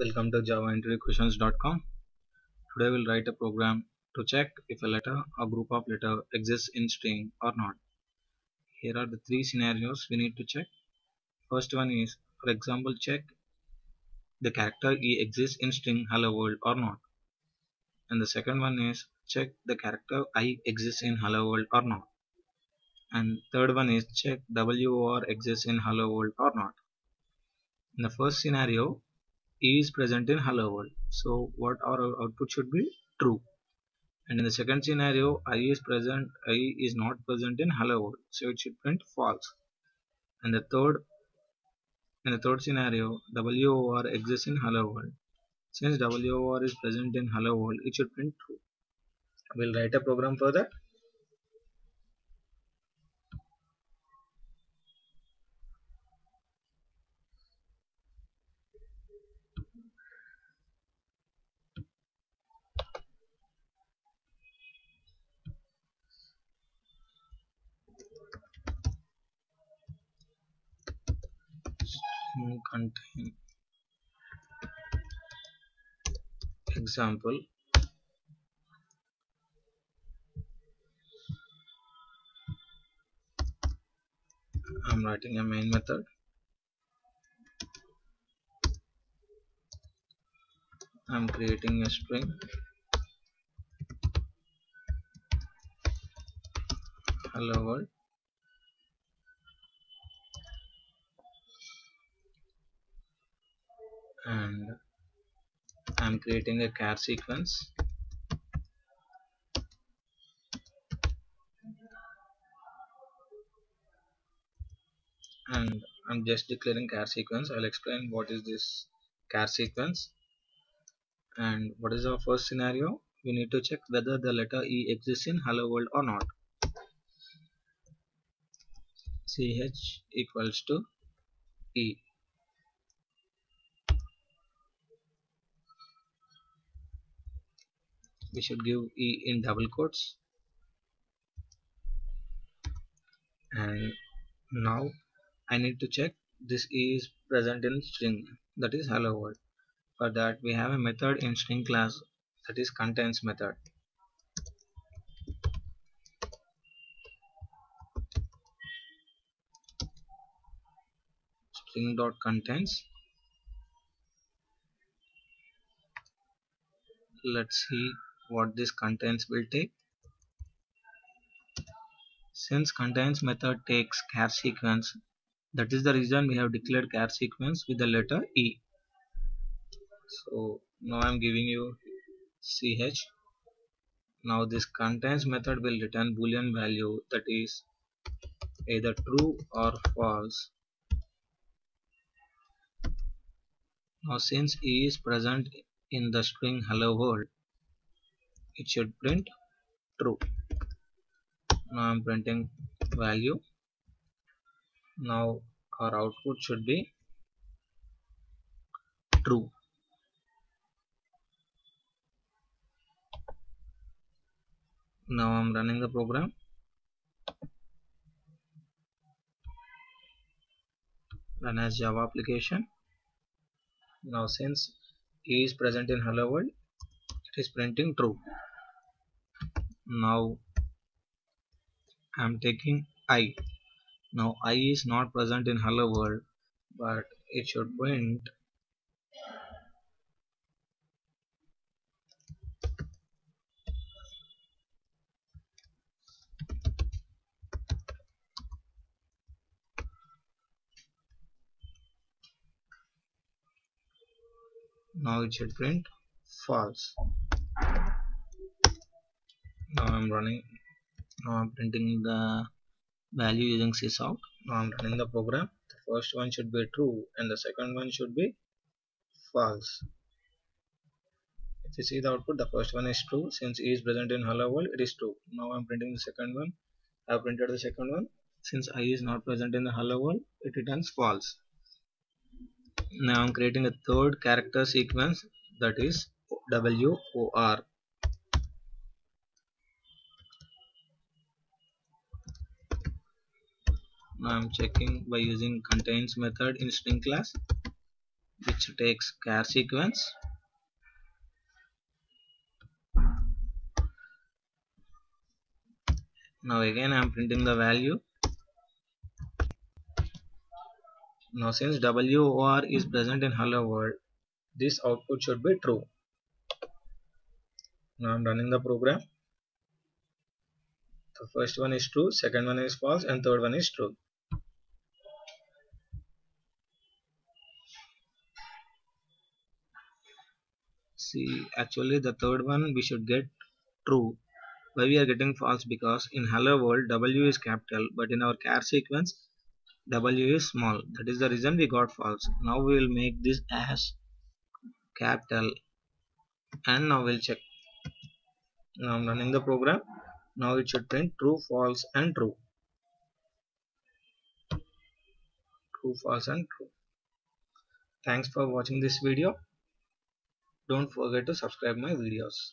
Welcome to javainterviewquestions.com. Today we'll write a program to check if a letter or group of letter exists in string or not. Here are the three scenarios we need to check. First one is, for example, check the character E exists in string hello world or not. And the second one is, check the character I exists in hello world or not. And third one is, check WOR exists in hello world or not. In the first scenario, is present in hello world. So what our output should be? True. And in the second scenario, I is present, I is not present in hello world. So it should print false. And the third, in the third scenario, WOR exists in hello world. Since WOR is present in hello world, it should print true. We'll write a program for that. String contain example. I'm writing a main method. I'm creating a string. Hello world and I'm creating a char sequence. And I'm just declaring char sequence. I'll explain what is this char sequence. And what is our first scenario? We need to check whether the letter E exists in hello world or not. Ch equals to E we should give E in double quotes. And now I need to check this E is present in string that is hello world. For that we have a method in string class that is contains method. String dot contains let's see what this contains will take. Since contains method takes char sequence that is the reason we have declared char sequence with the letter E. So now I'm giving you ch now this contains method will return boolean value that is either true or false. Now since E is present in the string hello world it should print true. Now I'm printing value. Now our output should be true. Now I'm running the program. Run as java application. Now since is present in hello world it is printing true now I'm taking i. Now i is not present in hello world but it should print. Now it should print false now I'm running now I'm printing the value using sysout now I'm running the program. The first one should be true and the second one should be false. If you see the output the first one is true. Since e is present in hello world it is true. Now I'm printing the second one. I have printed the second one. Since i is not present in the hello world it returns false. Now I'm creating a third character sequence. That is WOR now I'm checking by using contains method in string class which takes char sequence. Now again I am printing the value. Now since WOR is present in hello world this output should be true. Now I'm running the program. The first one is true second one is false and third one is true see actually the third one we should get true. Why we are getting false? Because in hello world w is capital but in our char sequence w is small. That is the reason we got false. Now we will make this as capital. And now we'll check. Now I'm running the program. Now it should print true false and true. True false and true. Thanks for watching this video don't forget to subscribe my videos